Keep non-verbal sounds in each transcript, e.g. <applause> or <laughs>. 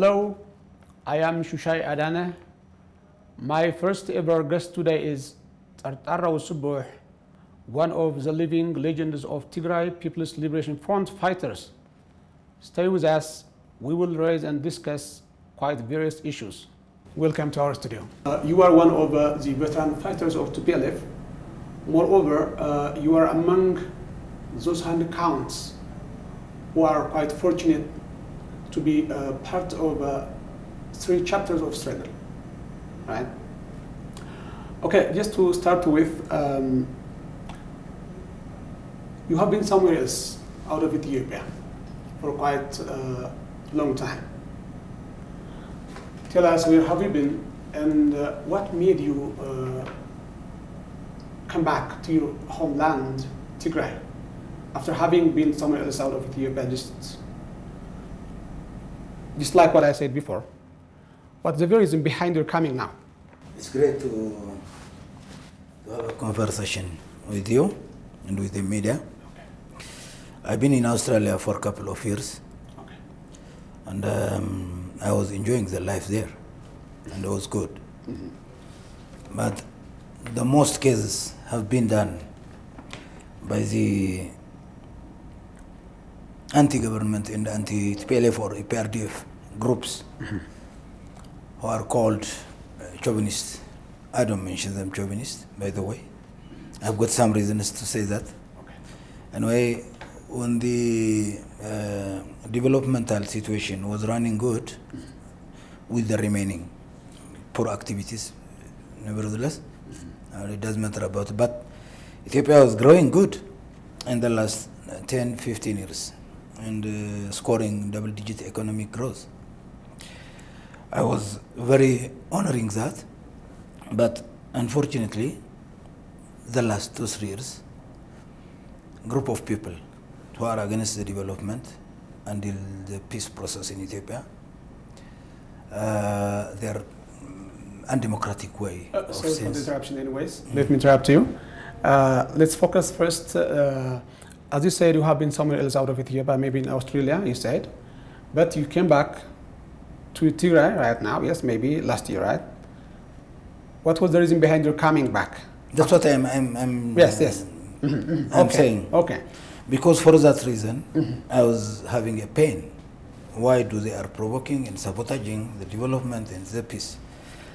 Hello, I am Shushai Adana. My first ever guest today is Tertaraw Sebuh, one of the living legends of Tigray People's Liberation Front fighters. Stay with us. We will raise and discuss quite various issues. Welcome to our studio. Uh, you are one of uh, the veteran fighters of TPLF. Moreover, uh, you are among those hand counts who are quite fortunate to be uh, part of uh, three chapters of struggle, right? Okay, just to start with, um, you have been somewhere else out of Ethiopia for quite a long time. Tell us where have you been and uh, what made you uh, come back to your homeland, Tigray, after having been somewhere else out of Ethiopia, just, just like what I said before. What's the reason behind your coming now? It's great to, to have a conversation with you and with the media. I've been in Australia for a couple of years Okay. and um, I was enjoying the life there and it was good. But the most cases have been done by the anti-government and anti-TPLF or EPRDF groups who are called uh, chauvinists. I don't mention them chauvinists, by the way. I've got some reasons to say that. Okay. Anyway, when the uh, developmental situation was running good with the remaining poor activities, nevertheless, uh, it doesn't matter about it. But Ethiopia was growing good in the last uh, 10, 15 years and uh, scoring double digit economic growth. I was very honoring that, but unfortunately, the last two, three years, group of people who are against the development and the, peace process in Ethiopia, uh, their mm, undemocratic way Uh, of sorry for the interruption, anyways. Let me interrupt you. Uh, let's focus first. Uh, as you said, you have been somewhere else out of Ethiopia, maybe in Australia, you said, but you came back to Tigray right now. Yes, maybe last year, right? What was the reason behind your coming back? That's what I'm, I'm, I'm, Yes, yes. Mm-hmm, mm-hmm, I'm okay. saying. Okay. Because for that reason, mm-hmm. I was having a pain. Why do they are provoking and sabotaging the development and the peace?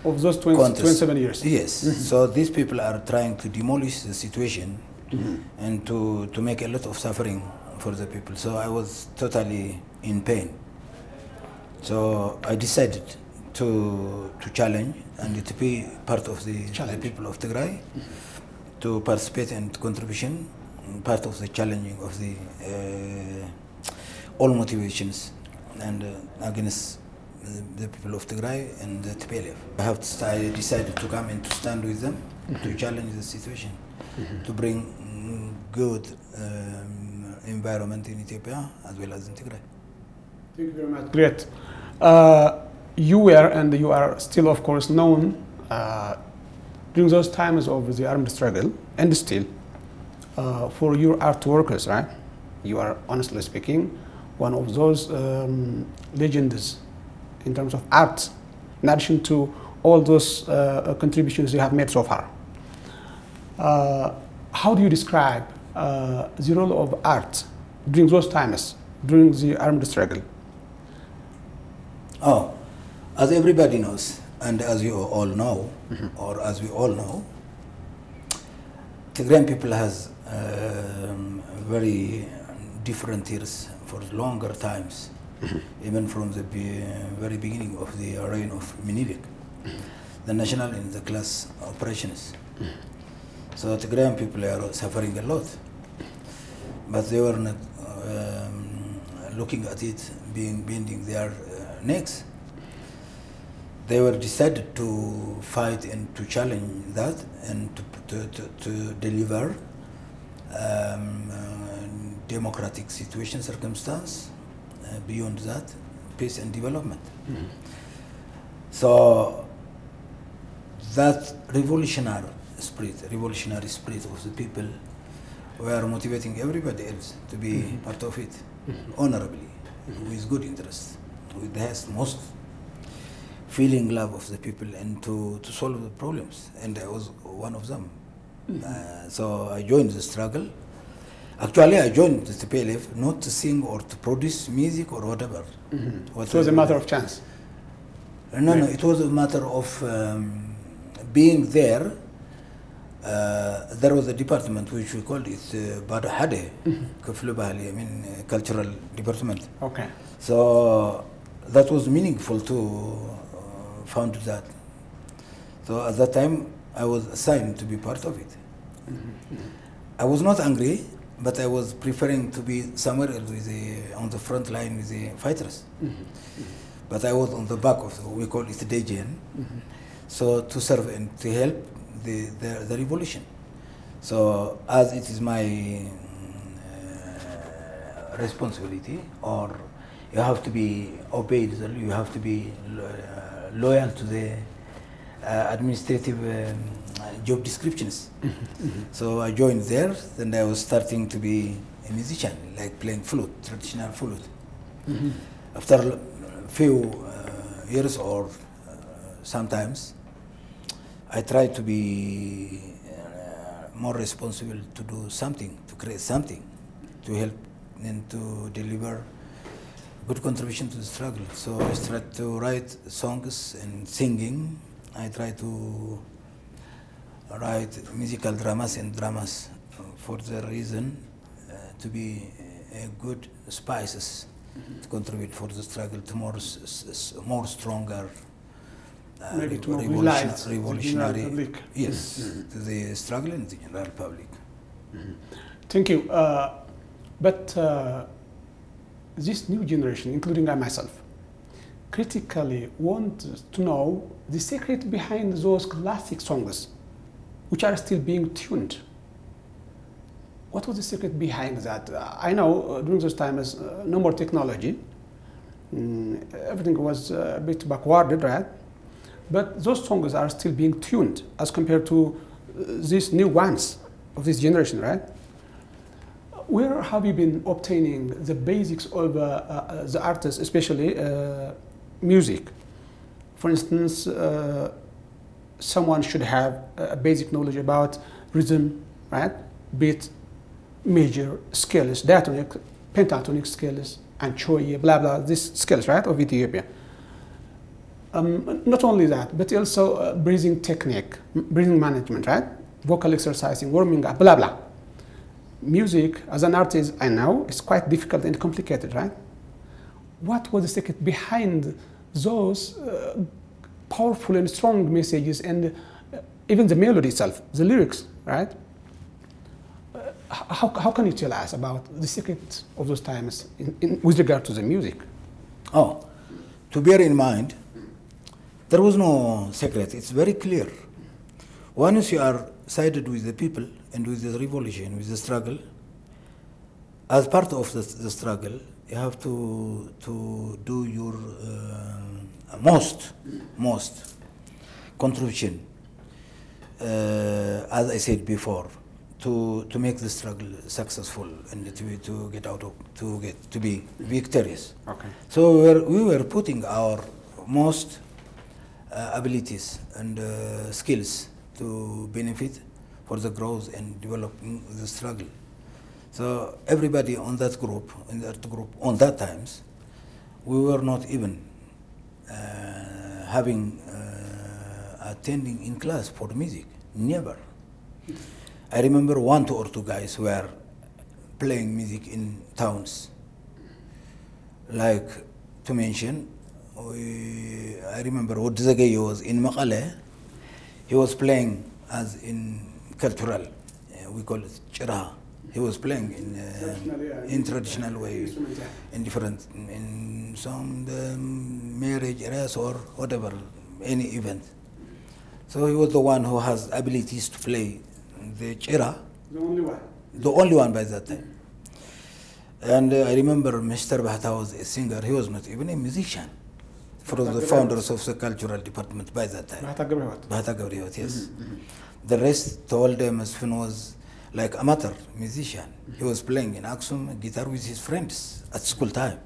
Of those 20, 27 years. Yes. So these people are trying to demolish the situation and to, to make a lot of suffering for the people. So I was totally in pain. So I decided to, to challenge and to be part of the, the Challenge. people of Tigray, to participate and contribution, part of the challenging of the uh, all motivations and uh, against the, the people of Tigray and the TPLF. I have to I decided to come and to stand with them to challenge the situation, to bring mm, good um, environment in Ethiopia as well as in Tigray. Thank you very much. Great. Uh, you were and you are still, of course, known uh, during those times of the armed struggle and still uh, for your art workers, right? You are, honestly speaking, one of those um, legends in terms of art, in addition to all those uh, contributions you have made so far. Uh, how do you describe uh, the role of art during those times, during the armed struggle? Oh, as everybody knows, and as you all know, or as we all know, the Tigrayan people has um, very different years for longer times, even from the be- very beginning of the reign of Minilik, the national and the class operations. So the Tigrayan people are suffering a lot, but they were not um, looking at it being bending their necks. They were decided to fight and to challenge that and to, to, to, to deliver um, uh, democratic situation circumstance. Uh, beyond that, peace and development. So that revolutionary spirit, revolutionary spirit of the people, were motivating everybody else to be part of it, honorably, with good interest. With the most feeling love of the people and to, to solve the problems. And I was one of them. Uh, so I joined the struggle. Actually, I joined the TPLF not to sing or to produce music or whatever. so It was a matter of chance. No, no, it was a matter of um, being there. Uh, there was a department which we called it uh, Bada Hade, Kaflu Bahali, I mean, uh, cultural department. Okay. So that was meaningful to uh, found that. So at that time, I was assigned to be part of it. I was not angry, but I was preferring to be somewhere else with the, on the front line with the fighters. But I was on the back of the, we call it the DGN, so to serve and to help the, the, the revolution. So as it is my mm, uh, responsibility, or you have to be obeyed, you have to be uh, loyal to the uh, administrative um, job descriptions. so I joined there, then I was starting to be a musician, like playing flute, traditional flute. After a few uh, years or uh, sometimes, I tried to be uh, more responsible to do something, to create something, to help and to deliver good contribution to the struggle. So I tried to write songs and singing. I tried to write musical dramas and dramas uh, for the reason uh, to be a good spices to contribute for the struggle to more, more stronger uh, Maybe to mobilize the revolutionary, general public. yes, to the struggle in the general public. Thank you. Uh, but uh, this new generation, including I myself, critically want to know the secret behind those classic songs, which are still being tuned. What was the secret behind that? I know uh, during those times, uh, no more technology. Mm, everything was uh, a bit backwarded, right? But those songs are still being tuned as compared to uh, these new ones of this generation, right? Where have you been obtaining the basics of uh, uh, the artists, especially uh, music? For instance, someone should have a basic knowledge about rhythm, right? Beat, major scales, diatonic, pentatonic scales, and choy, blah blah, these scales, right, of Ethiopia. Um, not only that, but also uh, breathing technique, breathing management, right? Vocal exercising, warming up, blah blah. Music, as an artist, I know, is quite difficult and complicated, right? What was the secret behind those uh, powerful and strong messages and uh, even the melody itself, the lyrics, right? Uh, how, how can you tell us about the secret of those times in, in, with regard to the music? Oh, to bear in mind, there was no secret. It's very clear. Once you are sided with the people and with the revolution, with the struggle, as part of the, the struggle, you have to to do your uh, most most contribution. Uh, as I said before, to to make the struggle successful and to be, to get out of to get to be victorious. Okay. So we were, we were putting our most uh, abilities and uh, skills to benefit for the growth and developing the struggle. So everybody on that group, in that group, on that times, we were not even uh, having uh, attending in class for music. Never. I remember one or two guys were playing music in towns like to mention, we, I remember what was in Mekelle. He was playing as in cultural, uh, we call it chira. He was playing in uh, in traditional way, in different in some um, marriage areas or whatever, any event. So he was the one who has abilities to play the chira The only one. the only one by that time. And uh, I remember Mr. Bahata was a singer. He was not even a musician. From the founders of the cultural department by that time. Bahata Gabriel. Bahata Gabriel, yes. The rest told them Masfin was like amateur musician. He was playing in Aksum guitar with his friends at school time.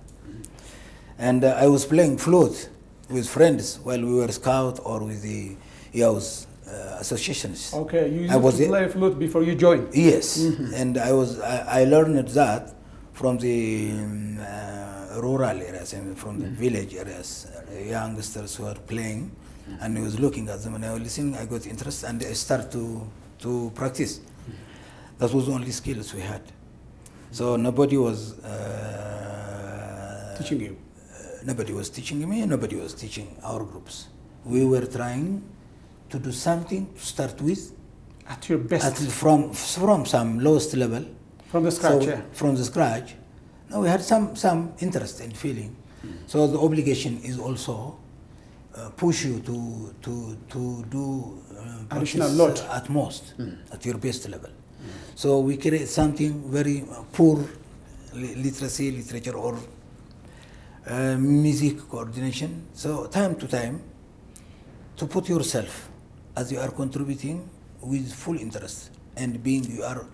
And uh, I was playing flute with friends while we were scout or with the youth uh, associations. Okay, you used I was to play flute before you joined. Yes, and I was I, I learned that from the um, uh, rural areas and from the village areas. Uh, youngsters who are playing, and I was looking at them and I was listening. I got interest and I started to to practice. That was the only skills we had. So nobody was uh, Teaching you. uh, nobody was teaching me. Nobody was teaching our groups. We were trying to do something to start with At your best. at, from from some lowest level From the scratch, so yeah. from the scratch no we had some some interest and feeling so the obligation is also uh, push you to to to do uh, Additional load. uh, at most at your best level so we create something very uh, poor li- literacy literature or uh, music coordination so time to time to put yourself as you are contributing with full interest and being you are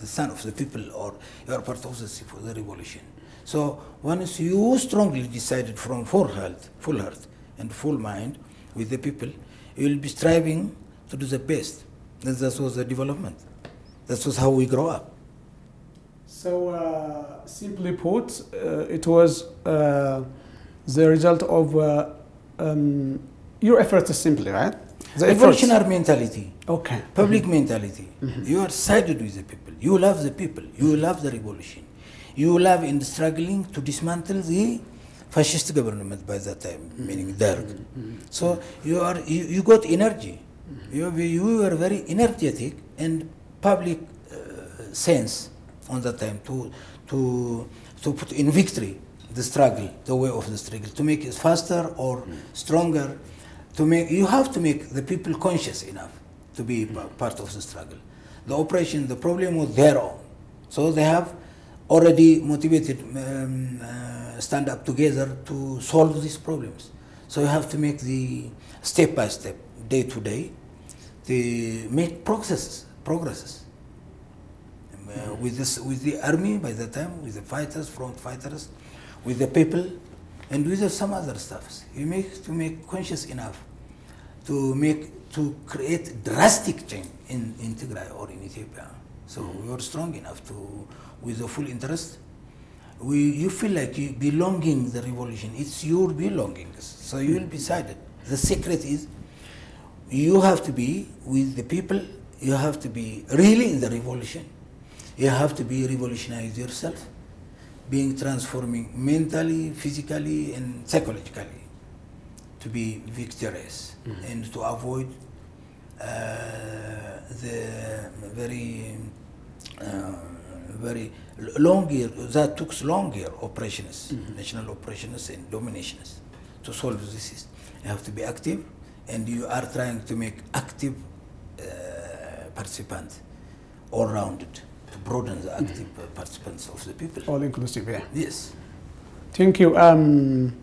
the son of the people or you are part of the, for the revolution. So once you strongly decided from full heart, full heart and full mind with the people, you will be striving to do the best. And that was the development. That was how we grow up. So, uh, simply put, uh, it was uh, the result of uh, um, your efforts simply, right? The efforts. Mentality. Okay. public mentality. You are sided with the people. You love the people. You love the revolution. You love in struggling to dismantle the fascist government by that time, meaning Derg. So you are you, you got energy. You, you were very energetic and public uh, sense on that time to to to put in victory the struggle, the way of the struggle, to make it faster or stronger. To make you have to make the people conscious enough to be pa- part of the struggle. The operation, the problem was their own, so they have already motivated um, uh, stand up together to solve these problems. So you have to make the step by step, day to day, the make progresses, progresses. Uh, with this, with the army by the time, with the fighters, front fighters, with the people, and with some other stuffs. You make to make conscious enough to make to create drastic change in, in Tigray or in Ethiopia. So we were strong enough to, with the full interest. We, you feel like you belonging the revolution. It's your belongings. So you will be sided. The secret is you have to be with the people. You have to be really in the revolution. You have to be revolutionize yourself, being transforming mentally, physically, and psychologically to be victorious and to avoid uh, the very uh, very long year that took long year operations, national operations and dominations to solve this. You have to be active, and you are trying to make active uh, participants all rounded to broaden the active uh, participants of the people. All inclusive, yeah. Yes. Thank you. Um,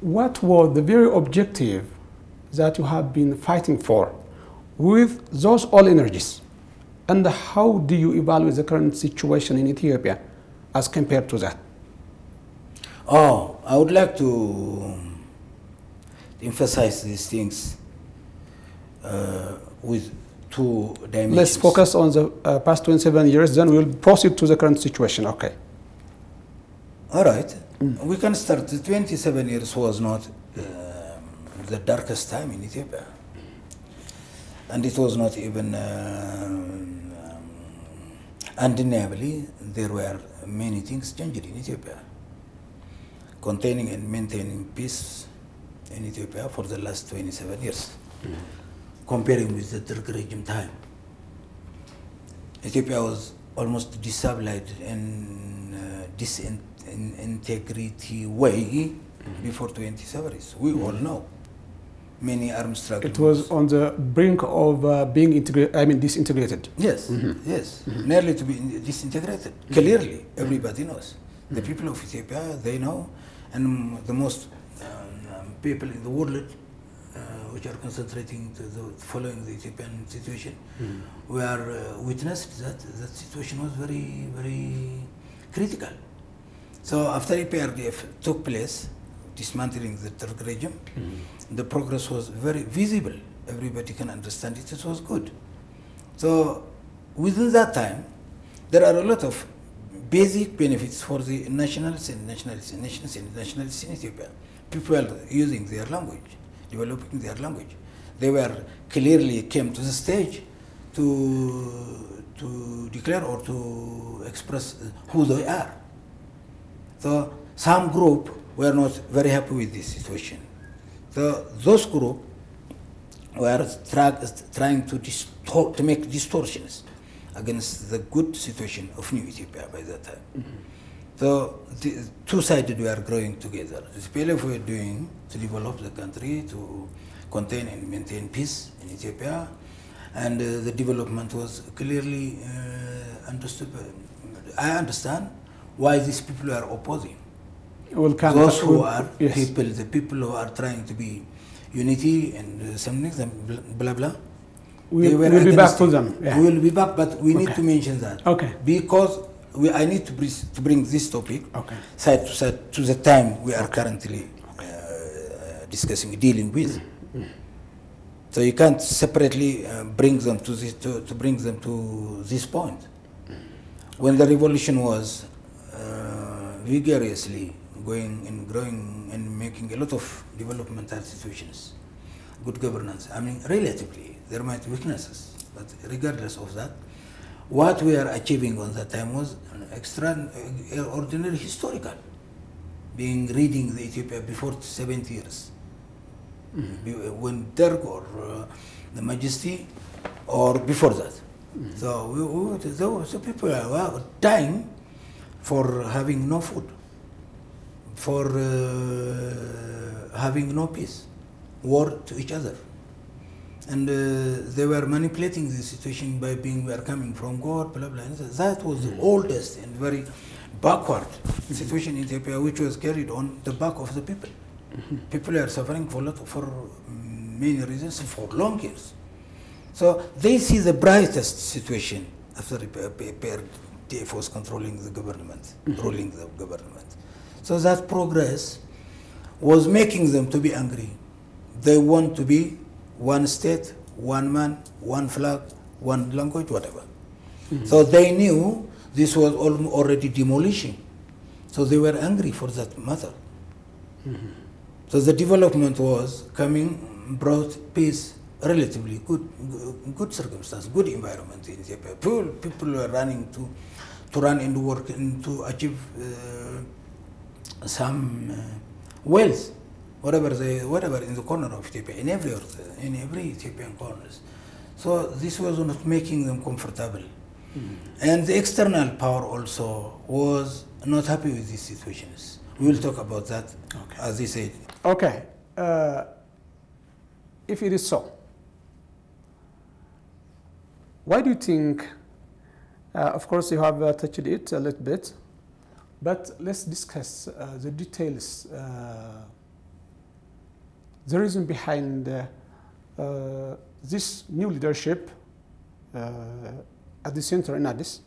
what was the very objective that you have been fighting for with those all energies? And how do you evaluate the current situation in Ethiopia as compared to that? Oh, I would like to emphasize these things uh, with two dimensions. Let's focus on the uh, past 27 years, then we'll proceed to the current situation. Okay. All right. We can start. The 27 years was not um, the darkest time in Ethiopia. And it was not even um, um, undeniably, there were many things changed in Ethiopia. Containing and maintaining peace in Ethiopia for the last 27 years, comparing with the Derg regime time. Ethiopia was almost destabilized in uh, disintegrity way before 27 years. We all know. Many armed struggles. It was on the brink of uh, being integrated, I mean, disintegrated. Yes, yes, nearly to be disintegrated. Clearly, everybody knows. The people of Ethiopia, they know, and the most um, um, people in the world uh, which are concentrating to the following the Ethiopian situation, we are uh, witnessed that that situation was very, very critical. So after EPRDF took place, dismantling the Derg regime, mm-hmm. the progress was very visible. Everybody can understand it. It was good. So within that time, there are a lot of basic benefits for the nationalists and nationalists, nations and nationalists in Ethiopia. People are using their language, developing their language. They were clearly came to the stage to, to declare or to express who they are. So some group were not very happy with this situation. So those group were tra- trying to distort, to make distortions against the good situation of New Ethiopia by that time. So the two sides were growing together. TPLF were doing to develop the country, to contain and maintain peace in Ethiopia, and uh, the development was clearly uh, understood. I understand why these people are opposing. We'll come Those who are yes. people, the people who are trying to be unity and uh, some and blah blah. We'll, we'll be back to them. Yeah. We will be back, but we need to mention that Okay. because we, I need to, bring to bring this topic Okay. side to side to the time we are currently uh, discussing, dealing with. So you can't separately uh, bring them to, this, to, to bring them to this point. When the revolution was uh, vigorously going and growing and making a lot of developmental situations, good governance, I mean, relatively, there might be weaknesses, but regardless of that, what we are achieving on that time was an extraordinary uh, historical, being reading the Ethiopia before 70 years. Mm-hmm. Be- uh, When Derg or uh, the Majesty or before that. Mm-hmm. So, we, we, so, so people were dying for having no food, for uh, having no peace, war to each other. And uh, they were manipulating the situation by being, we are coming from God, blah, blah. And that was the oldest and very backward situation in Ethiopia, which was carried on the back of the people. People are suffering for, lot, for many reasons for long years. So they see the brightest situation after PRDF was controlling the government, ruling the government. So that progress was making them to be angry. They want to be one state, one man, one flag, one language, whatever. So they knew this was al- already demolishing. So they were angry for that matter. So the development was coming, brought peace, relatively good, good circumstance, good environment in Ethiopia. People, people were running to, to run and work and to achieve uh, some uh, wealth, whatever they, whatever in the corner of Ethiopia, in every, in every Ethiopian corners. So this was not making them comfortable. And the external power also was not happy with these situations. We will talk about that, Okay. as I said. Okay. Uh, if it is so, why do you think? Uh, of course, you have uh, touched it a little bit, but let's discuss uh, the details. Uh, the reason behind uh, uh, this new leadership uh, at the center in Addis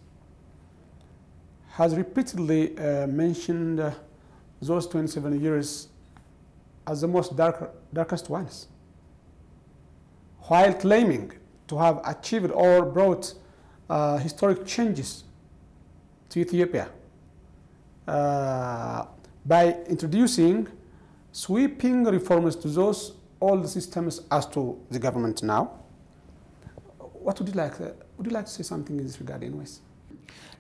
has repeatedly uh, mentioned those 27 years as the most dark, darkest ones, while claiming to have achieved or brought historic changes to Ethiopia uh, by introducing sweeping reforms to those old systems as to the government now. What would you like? Uh, would you like to say something in this regard, anyways?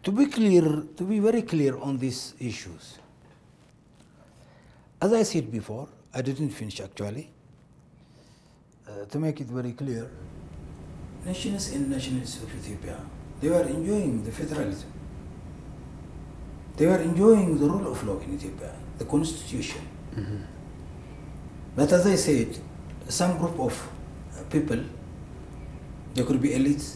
To be clear, to be very clear on these issues, as I said before, I didn't finish actually. Uh, to make it very clear, nations and nationalists of Ethiopia, they were enjoying the federalism. They were enjoying the rule of law in Ethiopia, the constitution. But as I said, some group of uh, people, they could be elites,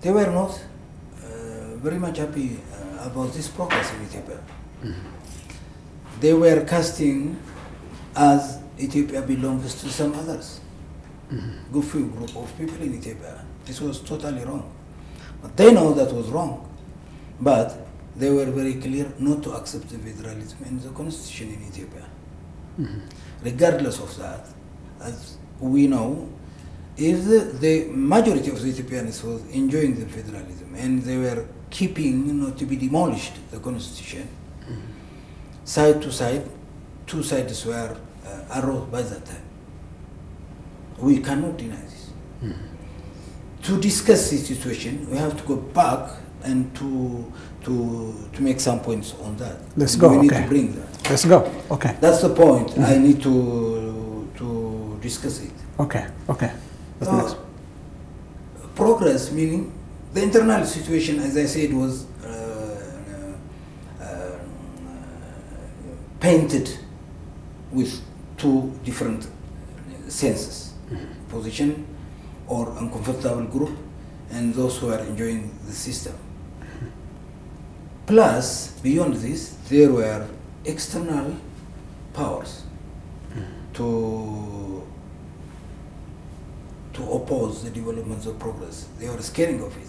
they were not uh, very much happy uh, about this progress in Ethiopia. They were casting as Ethiopia belongs to some others. Few group of people in Ethiopia. This was totally wrong. But they know that was wrong. But they were very clear not to accept the federalism in the constitution in Ethiopia. Mm-hmm. Regardless of that, as we know, if the, the majority of the Ethiopians was enjoying the federalism and they were keeping not to be demolished the constitution, mm-hmm. side to side, two sides were uh, arose by that time. We cannot deny this. Mm-hmm. To discuss the situation, we have to go back and to to to make some points on that. Let's go, We need okay. to bring that. Let's go. Okay. That's the point. I need to to discuss it. Okay. Okay. What's Uh, next? progress meaning the internal situation, as I said, was uh, uh, uh, painted with two different senses: position or uncomfortable group, and those who are enjoying the system. Plus, beyond this, there were external powers to to oppose the development of progress. They were scaring of it.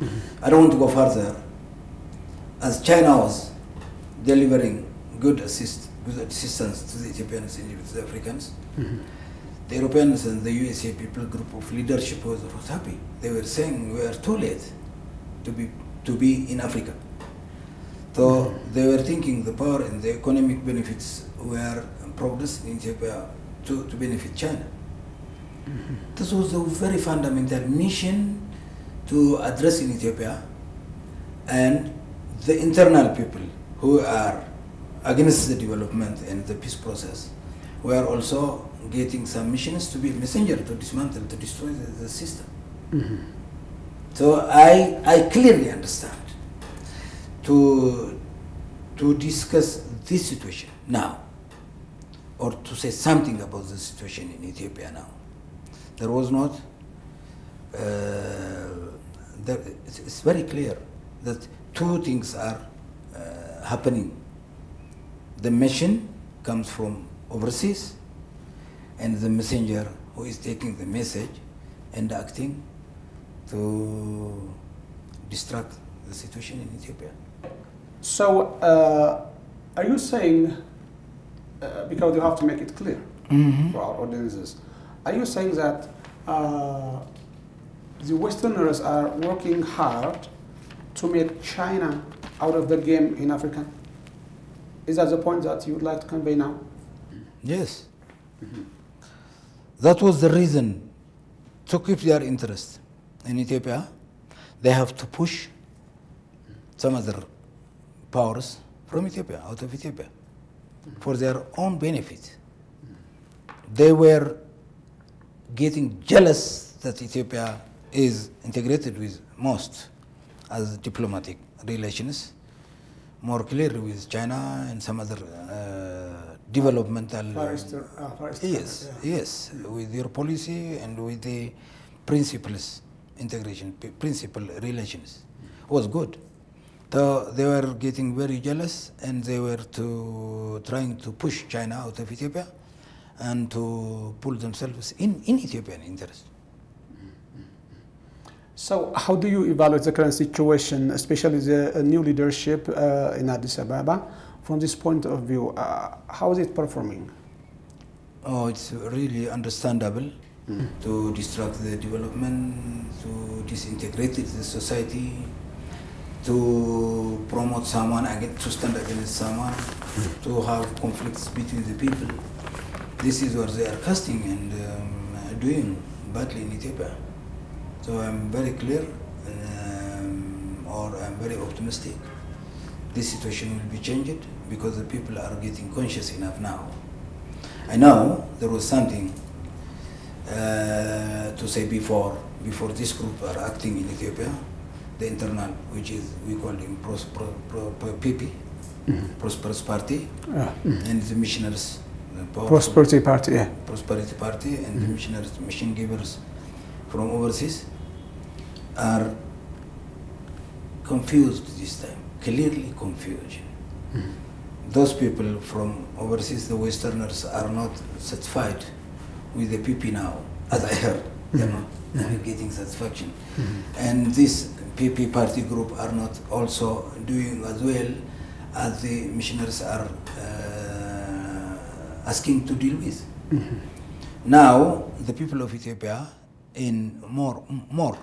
Mm-hmm. I don't want to go further. As China was delivering good assist, good assistance to the Ethiopians and the Africans, mm-hmm. the Europeans and the USA people group of leadership was, was happy. They were saying we are too late to be to be in Africa. So they were thinking the power and the economic benefits were progress in Ethiopia to, to benefit China. This was a very fundamental mission to address in Ethiopia and the internal people who are against the development and the peace process were also getting some missions to be messenger to dismantle, to destroy the, the system. Mm-hmm. So I, I clearly understand to, to discuss this situation now or to say something about the situation in Ethiopia now. There was not, uh, there, it's, very clear that two things are uh, happening. The mission comes from overseas, and the messenger who is taking the message and acting to distract the situation in Ethiopia. So, uh, are you saying, uh, because you have to make it clear for our audiences, are you saying that uh, the Westerners are working hard to make China out of the game in Africa? Is that the point that you would like to convey now? Yes. That was the reason to keep their interest in Ethiopia. They have to push some other powers from Ethiopia, out of Ethiopia, for their own benefit. They were getting jealous that Ethiopia is integrated with most as diplomatic relations, more clearly with China and some other uh, developmental. Far Eastern, uh, Far Eastern, Yes, yeah. yes, with your policy and with the principles integration, principle relations was good. So they were getting very jealous and they were to trying to push China out of Ethiopia and to pull themselves in, in Ethiopian interest. So, how do you evaluate the current situation, especially the uh, new leadership uh, in Addis Ababa? From this point of view, uh, how is it performing? Oh, it's really understandable to distract the development, to disintegrate the society, to promote someone, against, to stand against someone, to have conflicts between the people. This is what they are casting and um, doing badly in Ethiopia. So I'm very clear um, or I'm very optimistic. This situation will be changed because the people are getting conscious enough now. I know there was something uh, to say before, before this group are acting in Ethiopia, the internal, which is, we call him Pros, Pro, Pro, Pro, PP, mm-hmm. Prosperous Party, Yeah. and the missionaries, the Prosperity Party, yeah. Prosperity Party, and the mm-hmm. missionaries, mission givers from overseas are confused this time, clearly confused. Those people from overseas, the Westerners, are not satisfied with the PP now, as I heard. They're not getting satisfaction. And this PP party group are not also doing as well as the missionaries are uh, asking to deal with. Now, the people of Ethiopia, in more, more,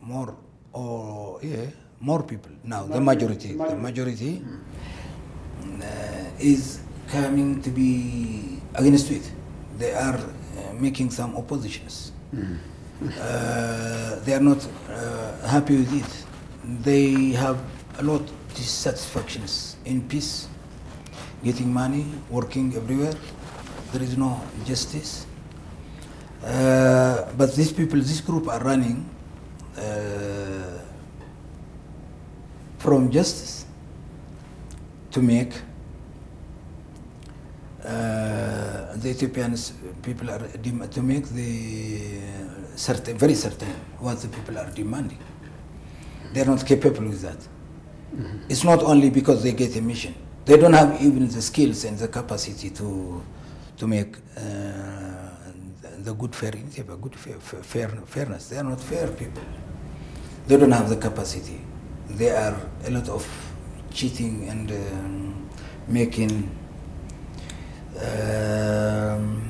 more, or yeah, more people now, the majority, the majority uh, is coming to be against it. They are uh, making some oppositions. Uh, they are not uh, happy with it. They have a lot of dissatisfactions in peace, getting money, working everywhere. There is no justice. Uh, but these people, this group are running uh, from justice to make uh, the Ethiopians people are to make the certain, very certain what the people are demanding. They are not capable with that. It's not only because they get a mission. They don't have even the skills and the capacity to to make uh, the good fair in Ethiopia, good fair, fair, fairness. They are not fair people. They don't have the capacity. There are a lot of cheating and um, making um,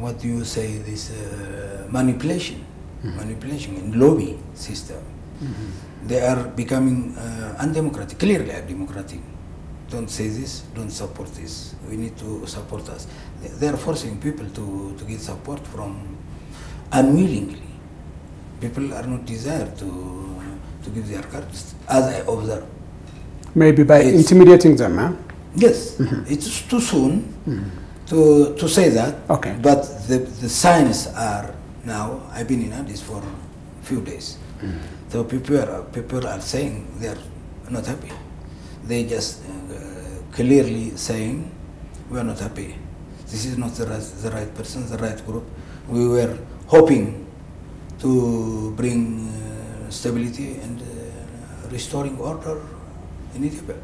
what do you say this uh, manipulation. Mm-hmm. Manipulation in lobby system. Mm-hmm. They are becoming uh, undemocratic clearly undemocratic don't say this don't support this. We need to support us. They, are forcing people to, to get support from unwillingly. People are not desire to to give their cards as i observe. Maybe by It's- intimidating them, huh? Yes, mm-hmm. it's too soon to, to say that. Okay. But the, the signs are now, I've been in Addis for a few days. So people are, people are saying they're not happy. They just uh, clearly saying, we are not happy. This is not the right, the right person, the right group. We were hoping to bring uh, stability and uh, restoring order in Ethiopia.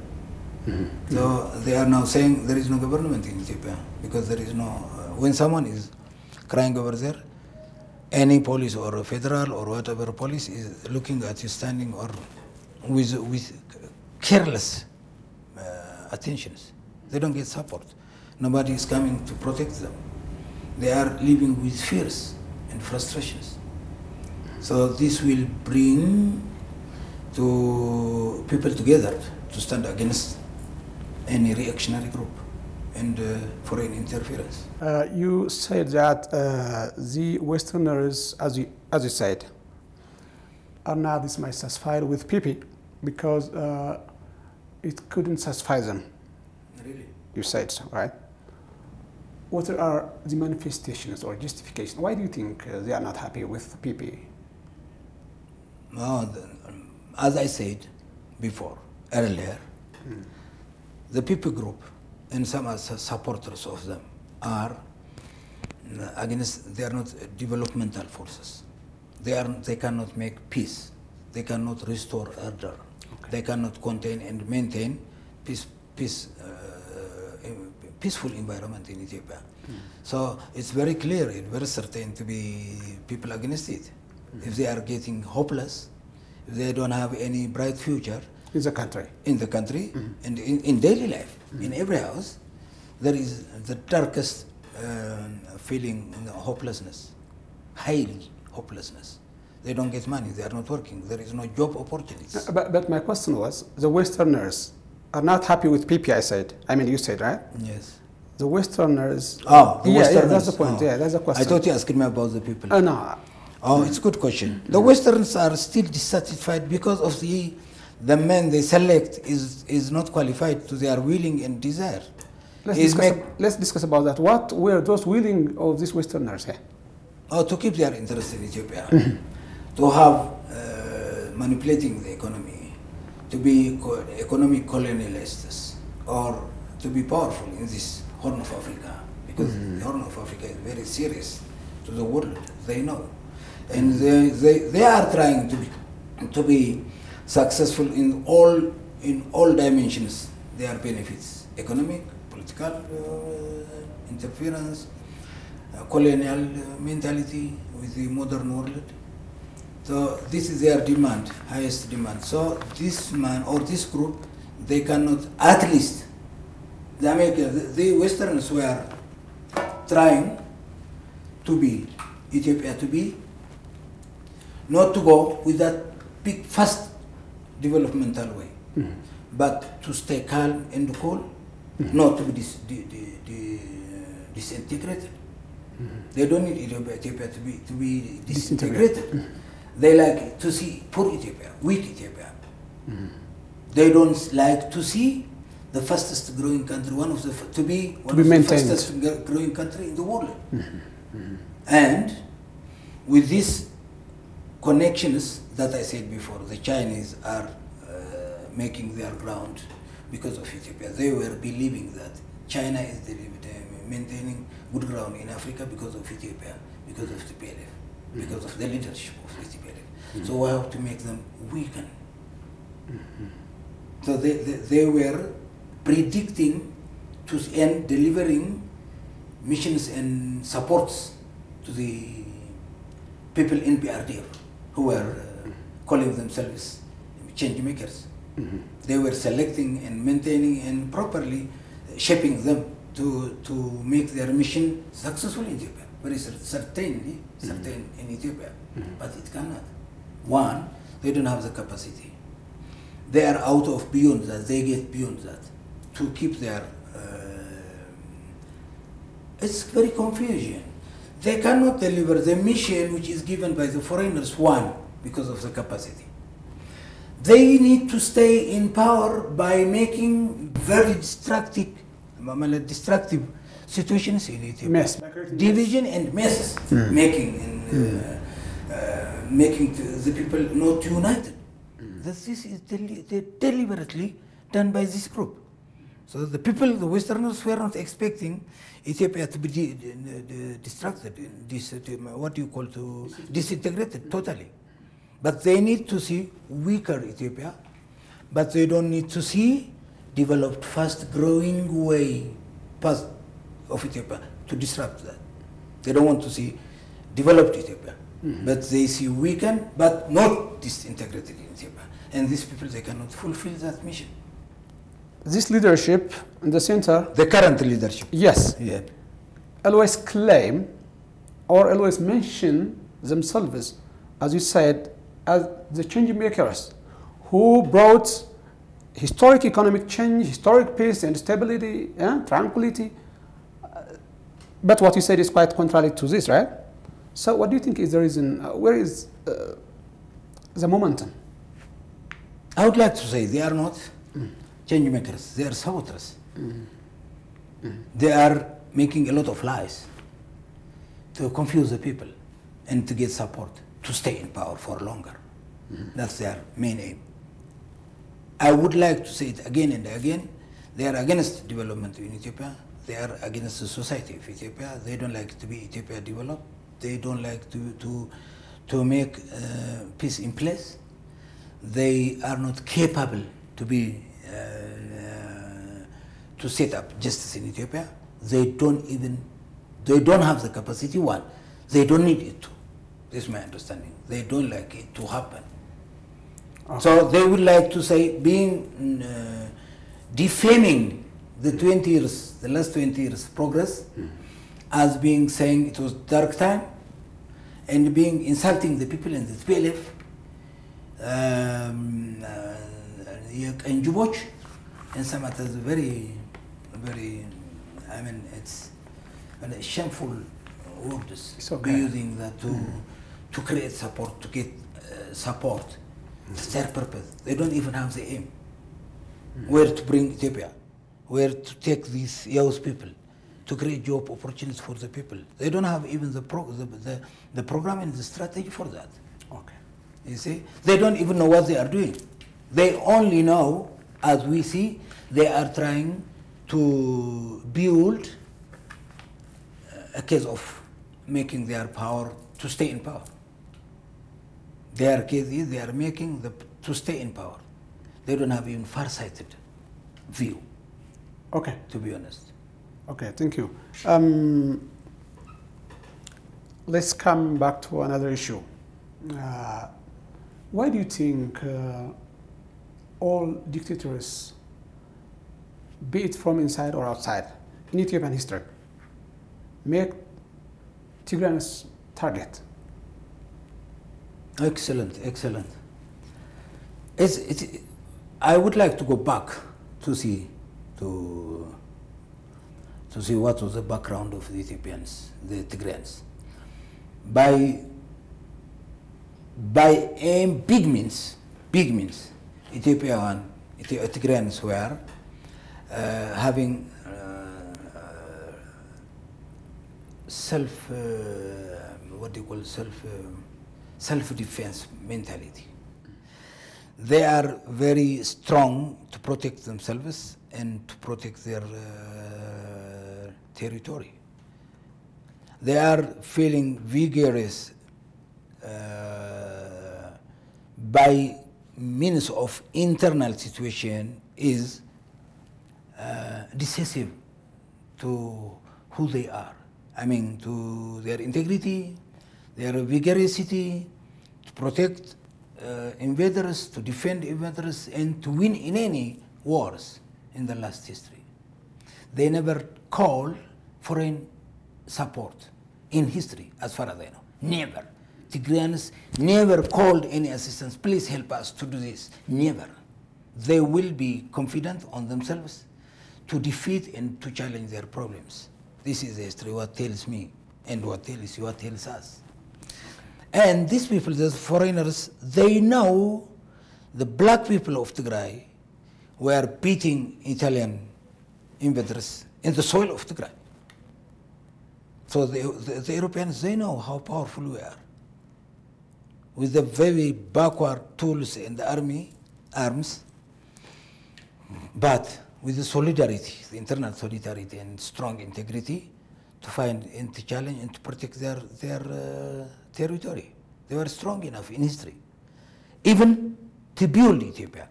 So they are now saying there is no government in Ethiopia because there is no. Uh, when someone is crying over there, any police or federal or whatever police is looking at you standing or with with careless uh, attentions. They don't get support. Nobody is coming to protect them. They are living with fears and frustrations. So this will bring to people together to stand against any reactionary group and uh, foreign interference. Uh, you said that uh, the Westerners, as you, as you said, are not this satisfied with PP because uh, it couldn't satisfy them. Really? You said so, right? What are the manifestations or justifications? Why do you think they are not happy with PP? No, the, um, as I said before, earlier, the people group and some as supporters of them are against, they are not developmental forces. They, are, they cannot make peace. They cannot restore order. They cannot contain and maintain peace, peace, uh, peaceful environment in Ethiopia. So it's very clear, it's very certain to be people against it. If they are getting hopeless, if they don't have any bright future In the country. in the country and in, in daily life, in every house, there is the darkest um feeling in hopelessness, highly hopelessness. They don't get money, they are not working, there is no job opportunities. Uh, But, but my question was the Westerners are not happy with PP, I said. I mean, you said, right? Yes. The Westerners. Oh, the yeah, yeah, that's the point. Oh. Yeah, that's the question. I thought you asked me about the people. Uh, no. Oh, it's a good question. The Westerners are still dissatisfied because of the the men they select is is not qualified to their willing and desire. Let's discuss, let's discuss about that. What were those willing of these Westerners here? or to keep their interest in Ethiopia, to have uh, manipulating the economy, to be co- economic colonialists, or to be powerful in this Horn of Africa, because the Horn of Africa is very serious to the world. They know, and they, they, they are trying to be, to be successful in all in all dimensions. Their benefits, economic, political uh, interference, uh, colonial uh, mentality with the modern world. So this is their demand, highest demand. So this man or this group, they cannot, at least, the America, the, the Westerners were trying to be, Ethiopia to be, not to go with that big, fast developmental way, but to stay calm and cool, not to be dis, di, di, di, disintegrated. They don't need Ethiopia, Ethiopia to be to be disintegrated. Mm-hmm. They like to see poor Ethiopia, weak Ethiopia. They don't like to see the fastest growing country, one of the to be one be of the fastest growing country in the world. And with these connections that I said before, the Chinese are uh, making their ground because of Ethiopia. They were believing that China is the uh, maintaining good ground in Africa because of Ethiopia, because of the TPLF, mm-hmm. because of the leadership of the TPLF. Mm-hmm. So we have to make them weaken. Mm-hmm. So they, they, they were predicting to end delivering missions and supports to the people in EPRDF who were uh, calling themselves change makers. They were selecting and maintaining and properly shaping them to, to make their mission successful in Ethiopia. Very cer- certainly, certain in Ethiopia, but it cannot. One, they don't have the capacity. They are out of beyond that. They get beyond that to keep their. Uh, it's very confusion. They cannot deliver the mission which is given by the foreigners. One, because of the capacity. They need to stay in power by making very destructive, destructive situations in Ethiopia. Mess. Division and messes making in, uh, uh, making the, the people not united. This is deli- deliberately done by this group. So the people, the Westerners, were not expecting Ethiopia to be de- de- dis- what do you call to disintegrated totally. But they need to see weaker Ethiopia, but they don't need to see developed, fast-growing way past of Ethiopia to disrupt that. They don't want to see developed Ethiopia, mm-hmm. but they see weakened, but not disintegrated in Ethiopia. And these people, they cannot fulfill that mission. This leadership in the center, The current leadership. yes, Yeah. always claim or always mention themselves, as you said, as the change makers who brought historic economic change, historic peace and stability, and tranquility. But what you said is quite contrary to this, right? So, what do you think is the reason? Uh, where is uh, the momentum? I would like to say they are not change makers, they are saboteurs. Mm. Mm. They are making a lot of lies to confuse the people and to get support to stay in power for longer. Mm. That's their main aim. I would like to say it again and again. They are against development in Ethiopia. They are against the society of Ethiopia. They don't like to be Ethiopia developed. They don't like to, to, to make uh, peace in place. They are not capable to be to set up justice in Ethiopia. They don't even, they don't have the capacity, one. They don't need it to. This is my understanding. They don't like it to happen. Okay. So they would like to say being mm, uh, defaming the 20 years, the last 20 years progress mm. as being saying it was dark time and being insulting the people in the TPLF. Um, uh, የቀንጅቦች እንሰማተ very very, I mean, it's a shameful words. It's okay. Be using that to, hmm. to create support, to get uh, support. Hmm. It's their purpose. They don't even have the aim. Hmm. Where to bring Ethiopia, where to take these young people, to create job opportunities for the people. They don't have even the, pro- the, the, the program and the strategy for that. Okay. You see, they don't even know what they are doing. They only know, as we see, they are trying to build a case of making their power to stay in power. Their case is they are making the to stay in power. They don't have even far-sighted view, Okay. to be honest. Okay, thank you. Um, let's come back to another issue. Uh, why do you think uh, all dictators, be it from inside or outside, in Ethiopian history, make Tigrayans target? Excellent, excellent. It's, it's, I would like to go back to see to to see what was the background of the Ethiopians, the Tigrayans. By by um, big means, big means, Ethiopian Tigrayans were having uh, self, uh, what do you call self, self-defense mentality. They are very strong to protect themselves and to protect their uh, territory. They are feeling vigorous uh, by means of internal situation is uh, decisive to who they are. I mean, to their integrity, their vigorosity, to protect uh, invaders, to defend invaders, and to win in any wars in the last history. They never call foreign support in history, as far as I know. Never. Tigrayans never called any assistance, please help us to do this. Never. They will be confident on themselves to defeat and to challenge their problems. This is history, what tells me, and what tells you, what tells us. And these people, these foreigners, they know the black people of Tigray were beating Italian invaders in the soil of Tigray. So the, the, the, Europeans, they know how powerful we are. With the very backward tools in the army, arms, but with the solidarity, the internal solidarity and strong integrity to find and to challenge and to protect their, their uh, territory. They were strong enough in history. Even to build Ethiopia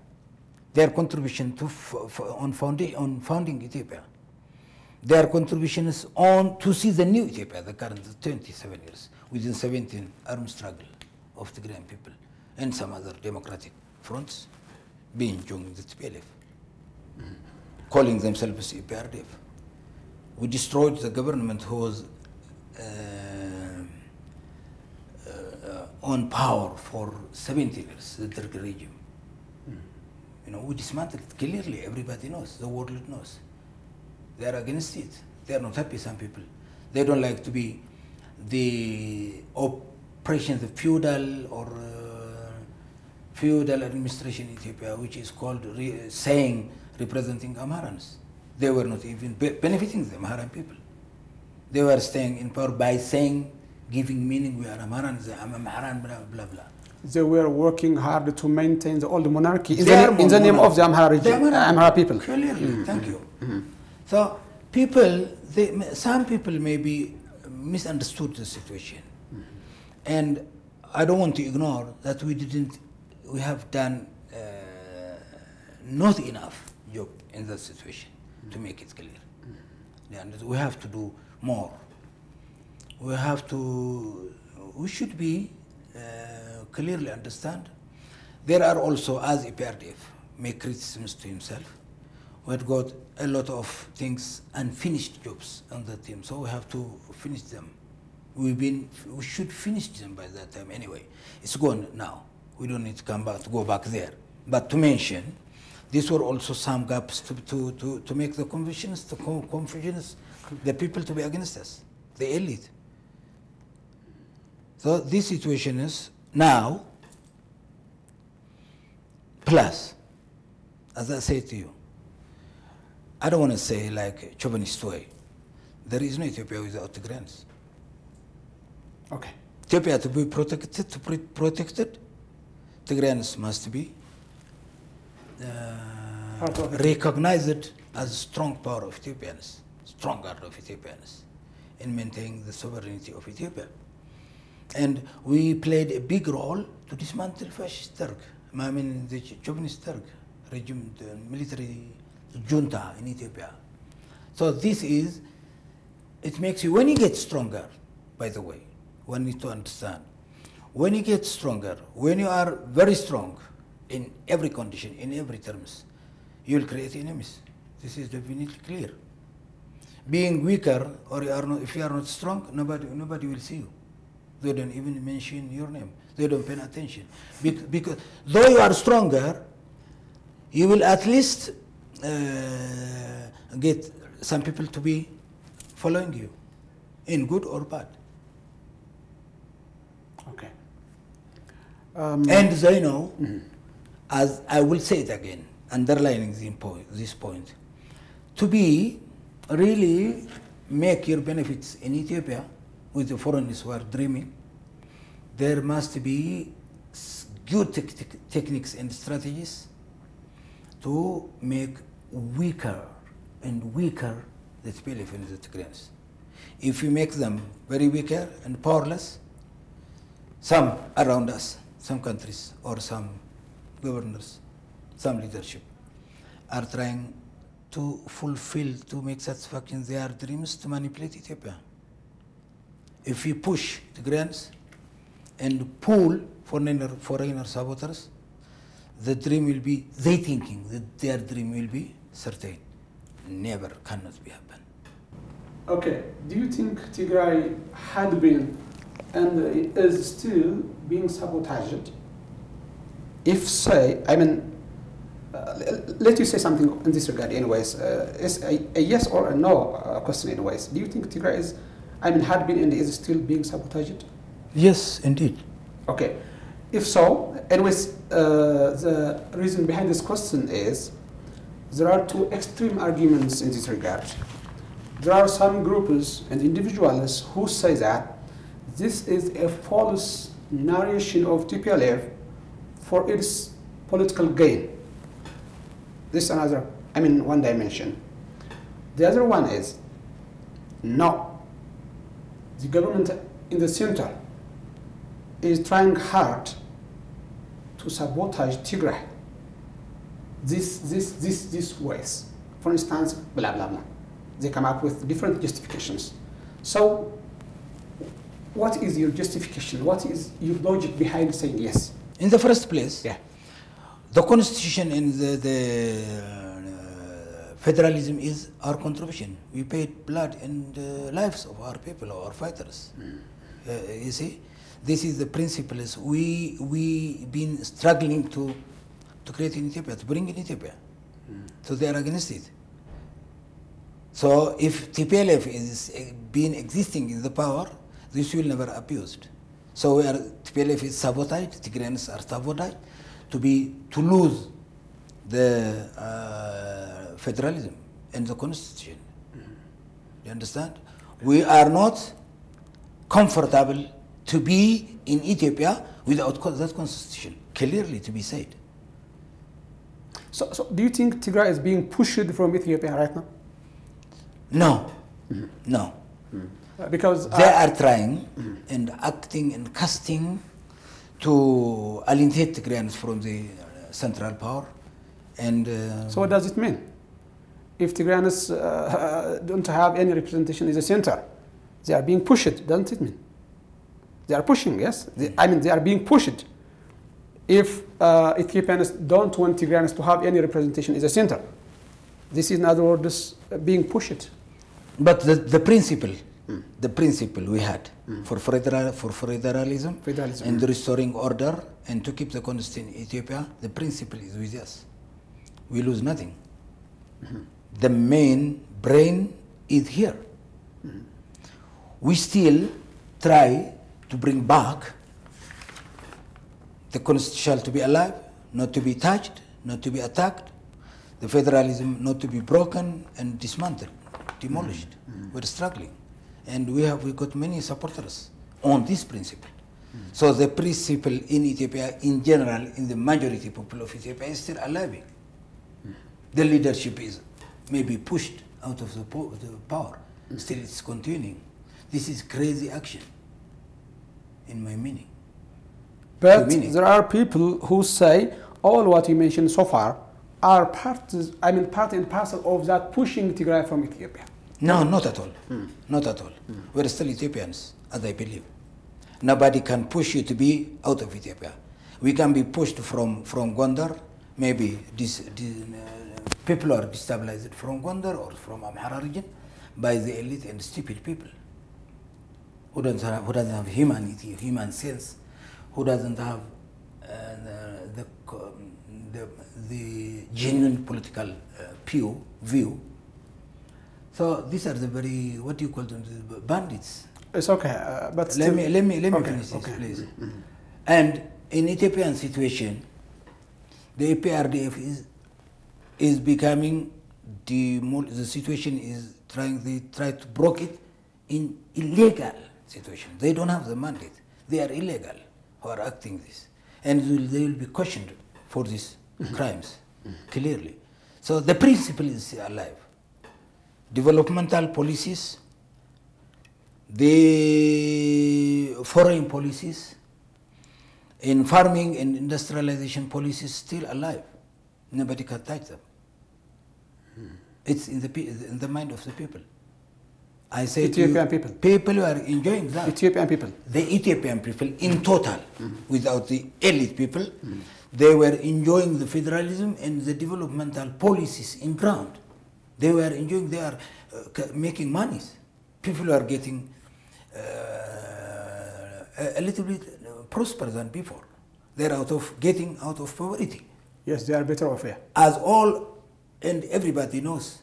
their contribution to on, founding, on founding Ethiopia, their contributions on to see the new Ethiopia, the current 27 years, within 17 armed struggle of the Tigrayan people and some other democratic fronts being joined the TPLF, mm. Calling themselves EPRDF. We destroyed the government who was uh, uh, on power for 70 years, the Derg regime you know, we dismantled it clearly. Everybody knows. The world knows. They are against it. They are not happy, some people. They don't like to be the oppression, the feudal or uh, feudal administration in Ethiopia, which is called re saying representing Amharans. They were not even be benefiting the Amharan people. They were staying in power by saying, giving meaning, we are Amharans, I'm Amharan, blah, blah, blah they were working hard to maintain the old monarchy in, the, in the, name of the Amhara region, the Amhara people. Clearly, mm. thank you. Mm. So people, they, some people maybe misunderstood the situation. Mm. And I don't want to ignore that we didn't, we have done uh, not enough job in that situation to make it clear. We have to do more. We have to, we should be uh, clearly understand. There are also, as EPRDF, make criticisms to himself. We had got a lot of things, unfinished jobs on the team, so we have to finish them. We've been, we should finish them by that time anyway. It's gone now. We don't need to come back, to go back there. But to mention, these were also some gaps to, to, to, to make the confusions, the confusions, the people to be against us, the elite. So this situation is now, plus, as I say to you, I don't want to say like chauvinist way. There is no Ethiopia without Tigrayans. Okay. Ethiopia to be protected, to be protected, Tigrayans must be uh, recognized as strong power of Ethiopians, strong guard of Ethiopians in maintaining the sovereignty of Ethiopia. And we played a big role to dismantle fascist Derg, I mean the chauvinist Derg regime, the military junta in Ethiopia. So this is, it makes you, when you get stronger, by the way, one need to understand. When you get stronger, when you are very strong in every condition, in every terms, you will create enemies. This is definitely clear. Being weaker, or you are not, if you are not strong, nobody, nobody will see you. They don't even mention your name. They don't pay attention. Bec- Because though you are stronger, you will at least uh, get some people to be following you, in good or bad. Okay. Um, And they know, as I will say it again, underlining this point, to be really make your benefits in Ethiopia with the foreigners who are dreaming, there must be good tec- tec- techniques and strategies to make weaker and weaker the TPLF and the Tigrayans. If you make them very weaker and powerless, some around us, some countries or some governors, some leadership are trying to fulfill, to make satisfaction their dreams to manipulate Ethiopia. If we push Tigrayans and pull foreigner, foreigner saboteurs, the dream will be, they thinking that their dream will be certain. Never, cannot be happen. Okay, do you think Tigray had been and is still being sabotaged? If say, I mean, uh, let you say something in this regard, anyways. Uh, is a, a yes or a no uh, question, anyways. Do you think Tigray is, I mean, had been and is still being sabotaged? Yes, indeed. Okay, if so, anyways, uh, the reason behind this question is there are two extreme arguments in this regard. There are some groups and individuals who say that this is a false narration of TPLF for its political gain. This is another, I mean, one dimension. The other one is no, the government in the center is trying hard to sabotage Tigray. This, this, this, this ways. For instance, blah, blah, blah. They come up with different justifications. So, what is your justification? What is your logic behind saying yes? In the first place, Yeah. the constitution and the, the uh, federalism is our contribution. We paid blood and uh, lives of our people, our fighters. Uh, you see, this is the principles we we been struggling to to create in Ethiopia, to bring in Ethiopia. So they are against it. So if TPLF is uh, being existing in the power, this will never abused. So we are, TPLF is sabotaged, Tigrayans are sabotaged to be to lose the uh, federalism and the constitution. You understand? We are not comfortable to be in Ethiopia without that constitution. Clearly to be said. So, so do you think Tigray is being pushed from Ethiopia right now? No, no. Uh, Because They are trying and acting and casting to alienate Tigrayans from the uh, central power. And uh, So what does it mean? If Tigrayanis uh, <laughs> don't have any representation in the center, they are being pushed, doesn't it mean? They are pushing, yes? They, I mean, they are being pushed. If uh, Ethiopians don't want Tigrayanis to have any representation in the center, this is in other words being pushed. but the, the principle, the principle we had for federal for federalism, Federalism. and restoring order and to keep the constitution in Ethiopia, the principle is with us. We lose nothing. Mm-hmm. The main brain is here. Mm-hmm. We still try to bring back the constitution to be alive, not to be touched, not to be attacked, the federalism not to be broken and dismantled, demolished. Mm-hmm. We're struggling. And we have we got many supporters on this principle. So the principle in Ethiopia in general, in the majority people of Ethiopia is still alive. The leadership is maybe pushed out of the, po- the power. Still it's continuing. This is crazy action in my meaning. But meaning. there are people who say all what you mentioned so far are part, I mean, part and parcel of that pushing Tigray from Ethiopia. No, not at all. Not at all. We're still Ethiopians, as I believe. Nobody can push you to be out of Ethiopia. We can be pushed from, from Gondar, maybe this, this, uh, people are destabilized from Gondar or from Amhara region by the elite and stupid people who doesn't have, who doesn't have humanity, human sense, who doesn't have uh, the, the, the, the genuine political uh, view. So these are the very, what do you call them, the bandits. It's okay, uh, but Let me, let me, let me Okay, finish this, okay. please. Mm-hmm. Mm-hmm. And in Ethiopian situation, the EPRDF is, is becoming the, mo- the situation is trying, they try to block it in illegal situation. They don't have the mandate. They are illegal who are acting this. And they will, they will be questioned for these mm-hmm. crimes, clearly. So the principle is alive. Developmental policies, the foreign policies, in farming and industrialization policies still alive. Nobody can touch them. Hmm. It's in the, in the mind of the people. I say to you, Ethiopian people. People who are enjoying that. Ethiopian people. the Ethiopian people in hmm. total, hmm. without the elite people, they were enjoying the federalism and the developmental policies in ground. They were enjoying, they are uh, making monies. People are getting uh, a, little bit uh, prosperous than before. They're out of getting out of poverty Yes, they are better off here. as all and everybody knows,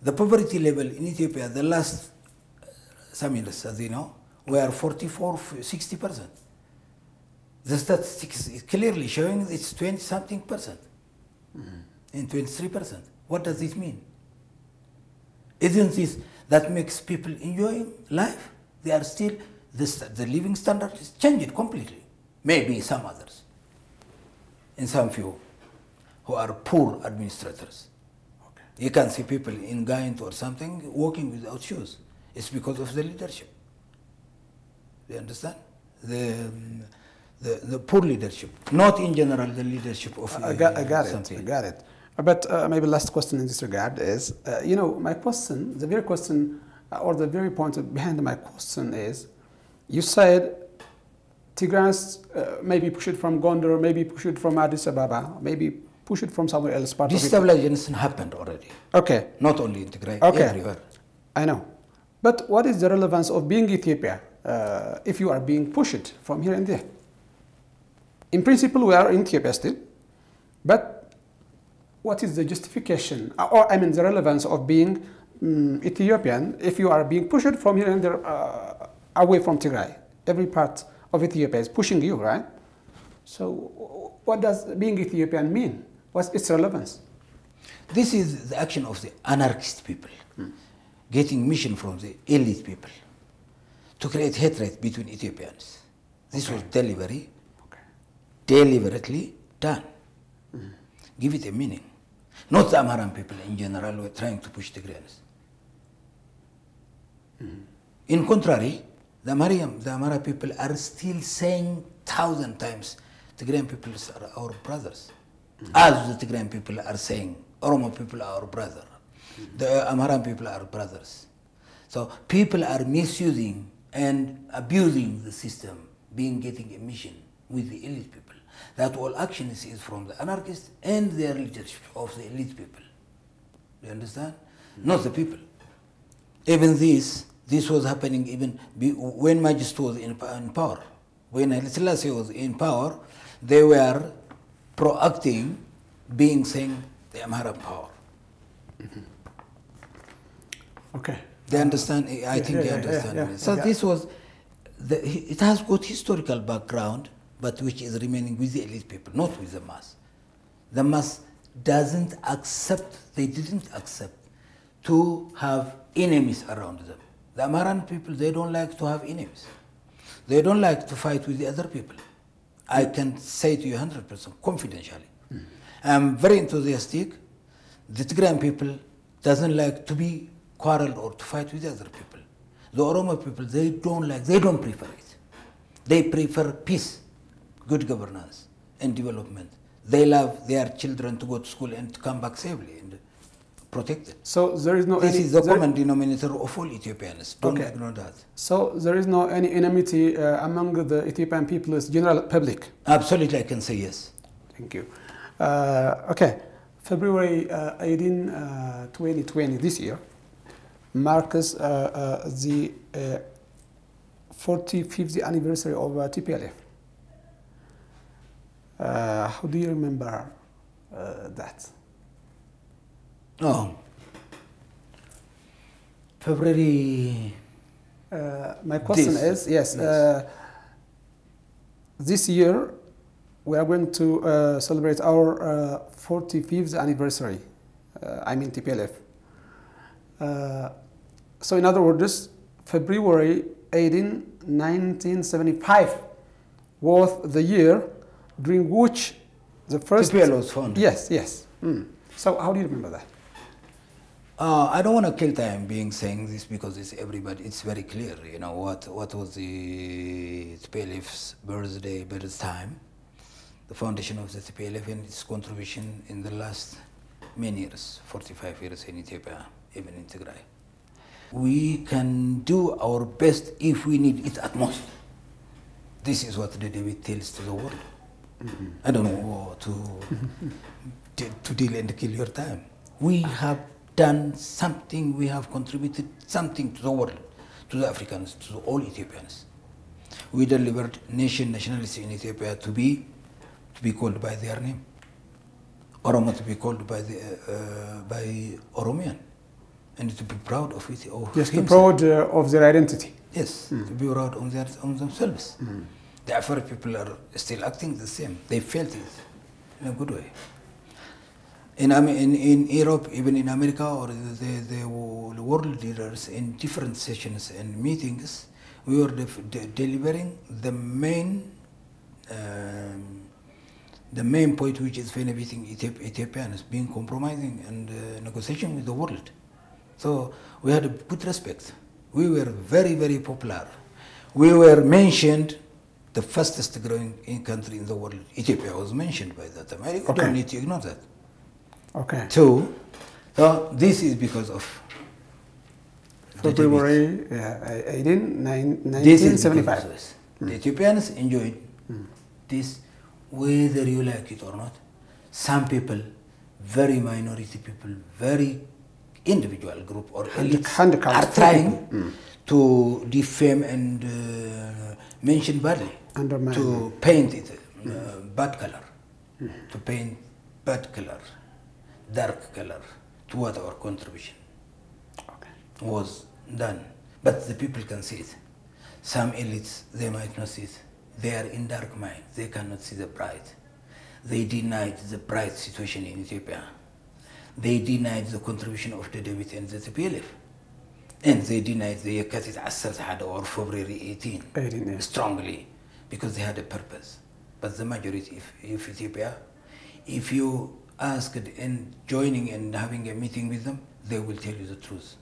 the poverty level in Ethiopia, the last uh, summits, as you know, were 44, 60 percent. The statistics is clearly showing it's 20 something percent, and 23 percent. What does this mean? Isn't this that makes people enjoy life? They are still the, the living standard is changed completely. Maybe some others, and some few who are poor administrators. Okay. You can see people in Gaint or something walking without shoes. It's because of the leadership. You understand? The, the, the poor leadership, not in general the leadership of I got, I uh, got it. something. I got it. But uh, maybe last question in this regard is, uh, you know, my question, the very question, uh, or the very point behind my question is, you said Tigrayans uh, maybe push it from Gondar, maybe push it from Addis Ababa, maybe push it from somewhere else. Part of. Destabilization happened already, Okay, not only in Tigray, Okay. everywhere. I know. But what is the relevance of being Ethiopia uh, if you are being pushed from here and there? In principle, we are in Ethiopia still, but what is the justification, uh, or I mean, the relevance of being mm, Ethiopian if you are being pushed from here and there uh, away from Tigray? Every part of Ethiopia is pushing you, right? So, what does being Ethiopian mean? What's its relevance? This is the action of the anarchist people, getting mission from the elite people to create hatred between Ethiopians. This was delivery, Okay. deliberately done. Give it a meaning. Not the Amaran people in general were trying to push Tigrayans. Mm-hmm. In contrary, the Amariam, the Amara people are still saying thousand times, Tigrayan people are our brothers. Mm-hmm. As the Tigrayan people are saying, Oromo people are our brother. Mm-hmm. The Amaran people are brothers. So people are misusing and abusing the system, being getting a mission with the elite people. That all actions is from the anarchists and their leadership of the elite people. You understand? Not the people. Even this, this was happening even when Majist was in, in power. When Selassie was in power, they were proactive, being saying the Amhara power. Okay. They understand. I think yeah, they yeah, understand. yeah, yeah, so yeah. this was, the, it has got historical background, but which is remaining with the elite people, not with the mass. The mass doesn't accept. They didn't accept to have enemies around them. The Amaran people, they don't like to have enemies. They don't like to fight with the other people. I can say to you 100% confidentially. Hmm. I'm very enthusiastic. The Tigrayan people doesn't like to be quarrel or to fight with the other people. The Oromo people, they don't like, they don't prefer it. They prefer peace, good governance, and development. They love their children to go to school and to come back safely and protected. So there is no This any, is the common denominator of all Ethiopians. Don't Okay. ignore that. So there is no any enmity uh, among the Ethiopian people's general public. Absolutely, I can say yes. Thank you. Uh, okay, February uh, 18, uh, 2020, this year, marks uh, uh, the uh, 45th anniversary of uh, TPLF. Uh, how do you remember uh, that? Oh. February. Uh, my question This, is yes, yes. Uh, this year we are going to uh, celebrate our uh, 45th anniversary. Uh, I mean TPLF. Uh, so, in other words, February 18, 1975 was the year during which the first. TPL was founded. Yes, yes. Mm. So, how do you remember that? Uh, I don't want to kill time being saying this because it's everybody. It's very clear, you know what what was the TPLF's birthday, birth time, the foundation of the TPLF and its contribution in the last many years, 45 years in Ethiopia, even in Tigray. We can do our best if we need it at most. This is what Dedebit tells to the world. I don't know to, <laughs> to to deal and kill your time. We have done something. We have contributed something to the world, to the Africans, to all Ethiopians. We delivered nation nationalists in Ethiopia to be to be called by their name. Oromo to be called by the uh, by Oromian, and to be proud of it. Of Yes, to be proud uh, of their identity. Yes, to be proud on, their, on themselves. The people are still acting the same. They felt it in a good way. In, in, in Europe, even in America, or the, the world leaders in different sessions and meetings, we were def- de- delivering the main, um, the main point which is benefiting Ethiop- Ethiopians, being compromising and uh, negotiation with the world. So we had good respect. We were very, very popular. We were mentioned the fastest growing in country in the world. Ethiopia was mentioned by that time. I Okay. don't need to ignore that. Okay. Two, so this is because of. February yeah, 18, nine- This is because 1975. The Ethiopians enjoyed this, whether you like it or not. Some people, very minority people, very individual group or elites are trying to defame and uh, mention badly, to paint it uh, bad color, to paint bad color, dark color to what our contribution Okay. was done. But the people can see it. Some elites, they might not see it. They are in dark mind. They cannot see the bright. They denied the bright situation in Ethiopia. They denied the contribution of Dedebit and the TPLF. And they denied the Yekatit Asad or February 18 18, yeah. strongly because they had a purpose. But the majority of, of Ethiopia, if you asked and joining and having a meeting with them, they will tell you the truth.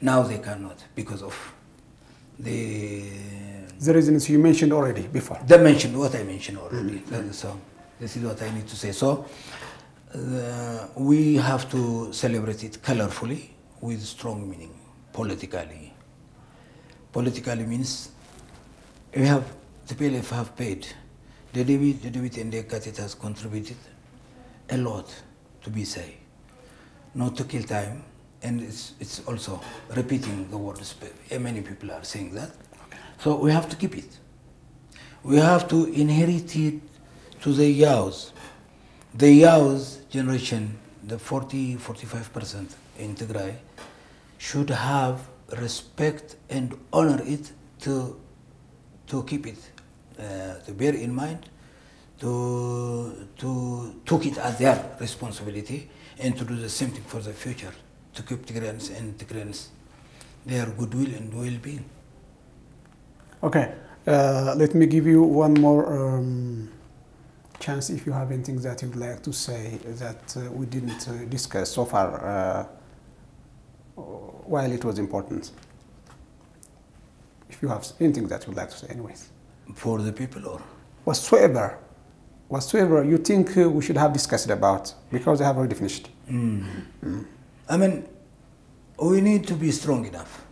Now they cannot because of the The reasons you mentioned already before. they mentioned what I mentioned already. That is So this is what I need to say. So uh, we have to celebrate it colorfully with strong meaning, politically. Politically means we have the TPLF have paid. Dedebit, the David and Yekatit has contributed a lot to be say, not to kill time, and it's it's also repeating the words. Eh, many people are saying that, so we have to keep it. We have to inherit it to the Yaos. The Yaos generation, the 40, 45 percent in Tigray, should have respect and honor it to to keep it, uh, to bear in mind, to to took it as their responsibility, and to do the same thing for the future, to keep Tigrayans and Tigrayans their goodwill and well-being. Okay, uh, let me give you one more um, chance if you have anything that you'd like to say that uh, we didn't uh, discuss so far uh, while it was important. If you have anything that you'd like to say, anyways. For the people or? Whatsoever, whatsoever you think uh, we should have discussed about, because I have already finished. Hmm. Hmm. I mean, we need to be strong enough.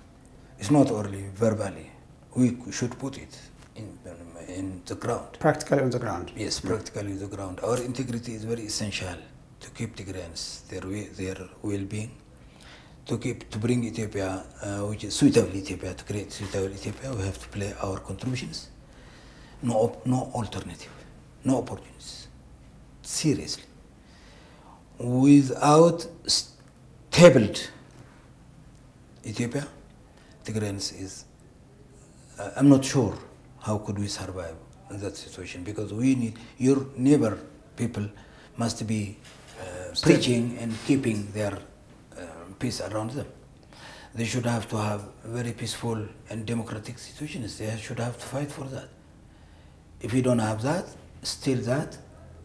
It's not only verbally. We should put it in, in the ground. Practically on the ground. Yes, hmm. practically on the ground. Our integrity is very essential to keep Tigrayans, their, their well-being, to keep, to bring Ethiopia, uh, which is suitable Ethiopia, to create suitable Ethiopia, we have to play our contributions. No, op- no alternative, no opportunities. Seriously. Without stabled Ethiopia, Tigrayans is, uh, I'm not sure how could we survive in that situation because we need, your neighbor people must be uh, preaching and keeping their peace around them. They should have to have very peaceful and democratic situations. They should have to fight for that. If we don't have that, still that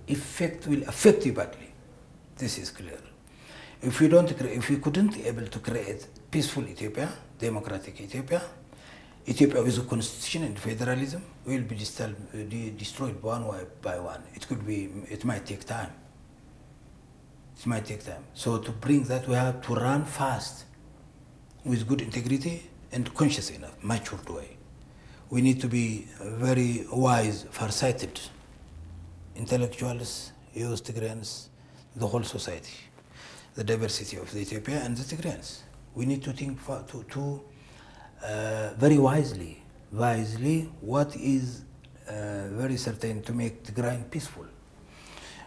effect will affect you badly. This is clear. If we don't, if we couldn't be able to create peaceful Ethiopia, democratic Ethiopia, Ethiopia with a constitution and federalism will be destroyed one way by one. It could be, it might take time. It might take time. So to bring that, we have to run fast with good integrity and conscious enough, matured way. We need to be very wise, farsighted intellectuals, youth Tigrayans, the whole society, the diversity of the Ethiopia and the Tigrayans. We need to think fa- to, to uh, very wisely, wisely what is uh, very certain to make Tigray peaceful.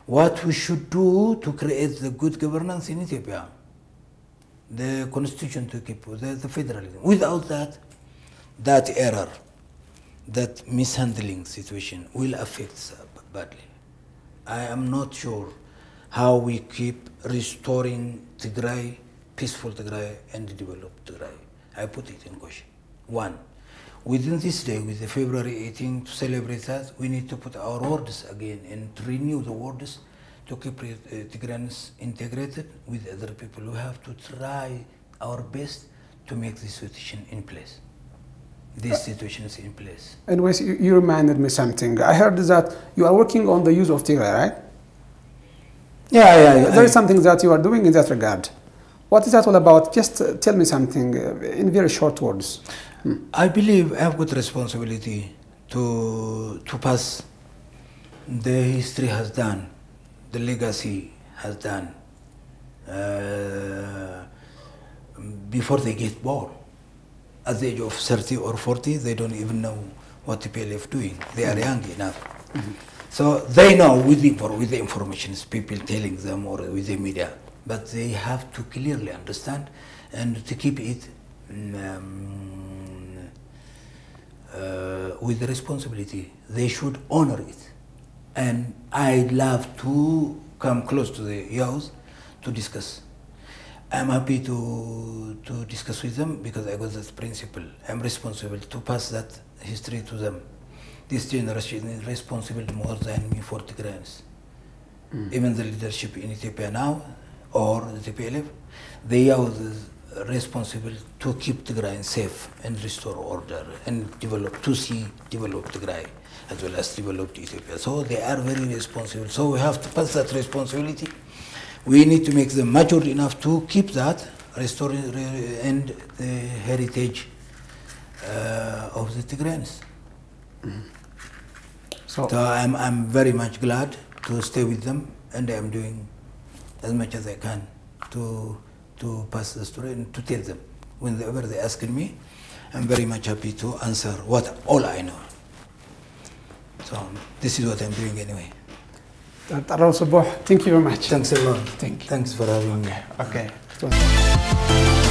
What we should do to create the good governance in Ethiopia, the constitution to keep, the, the federalism. Without that, that error, that mishandling situation will affect badly. I am not sure how we keep restoring Tigray, peaceful Tigray, and developed Tigray. I put it in question. One, within this day, with the February 18 to celebrate that, we need to put our words again and to renew the words to keep uh, Tigrayans integrated with other people. We have to try our best to make this situation in place. This situation is in place. Anyways, you, you reminded me something. I heard that you are working on the use of Tigray, right? Yeah, yeah, yeah. There is something that you are doing in that regard. What is that all about? Just uh, tell me something uh, in very short words. I believe I have good responsibility to to pass the history has done, the legacy has done uh, before they get born. At the age of 30 or 40, they don't even know what the TPLF doing. They are young enough. So they know with the, with the information, people telling them or with the media, but they have to clearly understand and to keep it um, uh, with the responsibility. They should honor it. And I'd love to come close to the youth to discuss. I'm happy to, to discuss with them because I got that principle. I'm responsible to pass that history to them. This generation is responsible more than me for Tigrayans. Even the leadership in Ethiopia now, or the TPLF, they are the responsible to keep the Tigray safe and restore order and develop, to see develop Tigray as well as developed Ethiopia. So they are very responsible. So we have to pass that responsibility. We need to make them mature enough to keep that, restore re- and the heritage uh, of the Tigrayans. So, So I'm, I'm very much glad to stay with them and I'm doing as much as I can to, to pass the story and to tell them. Whenever they ask me, I'm very much happy to answer what all I know. So this is what I'm doing anyway. Thank you very much. Thanks a lot. Thank you. Thanks for having me. Okay. Was-